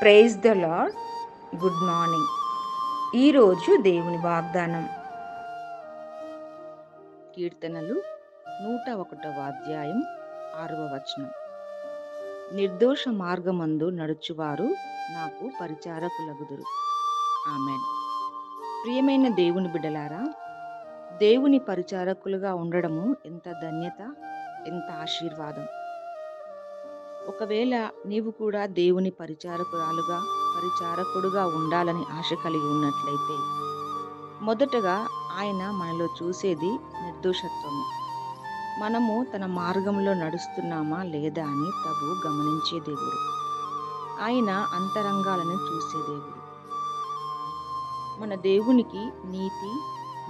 Praise the Lord good morning. ఈరోజు దేవుని వాగ్దానం. కీర్తనలు నూట ఒకటవ అధ్యాయం ఆరవ వచనం. నిర్దోష మార్గమందు నడుచువారు నాకు పరిచారకులగుదురు. ఆమెన్. ప్రియమైన దేవుని బిడ్డలారా దేవుని పరిచారకులుగా ఉండడము ఎంత ధన్యత ఎంత ఆశీర్వాదం. ఒకవేళ నీవు కూడా దేవుని పరిచారకురాలుగా పరిచారకుడుగా ఉండాలని ఆశ కలిగి ఉన్నట్లయితే మొదటగా ఆయన మనలో చూసేది నిర్దోషత్వము. మనము తన మార్గంలో నడుస్తున్నామా లేదా అని ప్రభు గమనించే దేవుడు. ఆయన అంతరంగాలను చూసే దేవుడు. మన దేవునికి నీతి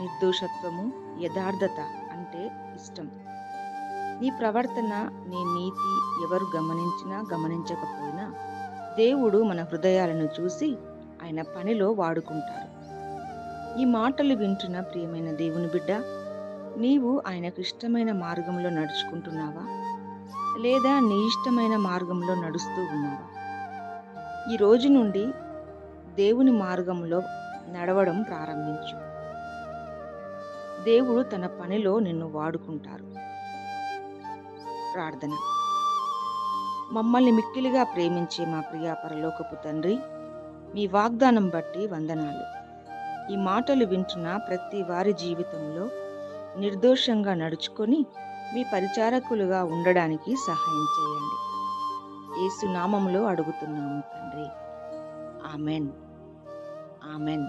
నిర్దోషత్వము యథార్థత అంటే ఇష్టం. నీ ప్రవర్తన నీ నీతి ఎవరు గమనించినా గమనించకపోయినా దేవుడు మన హృదయాలను చూసి ఆయన పనిలో వాడుకుంటారు. ఈ మాటలు వింటున్న ప్రియమైన దేవుని బిడ్డ నీవు ఆయనకు ఇష్టమైన మార్గంలో నడుచుకుంటున్నావా? లేదా నీ ఇష్టమైన మార్గంలో నడుస్తూ ఉన్నావా? ఈ రోజు నుండి దేవుని మార్గంలో నడవడం ప్రారంభించు. దేవుడు తన పనిలో నిన్ను వాడుకుంటారు. ప్రార్థన. మమ్మల్ని మిక్కిలిగా ప్రేమించే మా ప్రియా పరలోకపు తండ్రి మీ వాగ్దానం బట్టి వందనాలు. ఈ మాటలు వింటున్న ప్రతి వారి జీవితంలో నిర్దోషంగా నడుచుకొని మీ పరిచారకులుగా ఉండడానికి సహాయం చేయండి. ఏసు నామములో అడుగుతున్నాము తండ్రి. ఆమెన్. ఆమెన్.